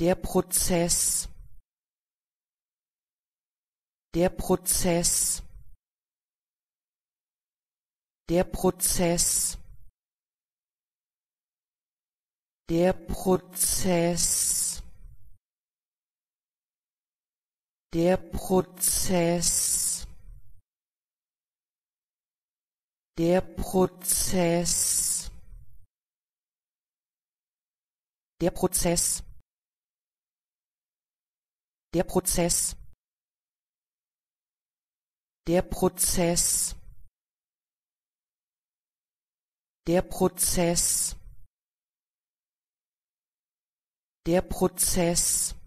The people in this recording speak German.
der Prozess. Der Prozess. Der Prozess. Der Prozess. Der Prozess. Der Prozess. Der Prozess der Prozess. Der Prozess. Der Prozess. Der Prozess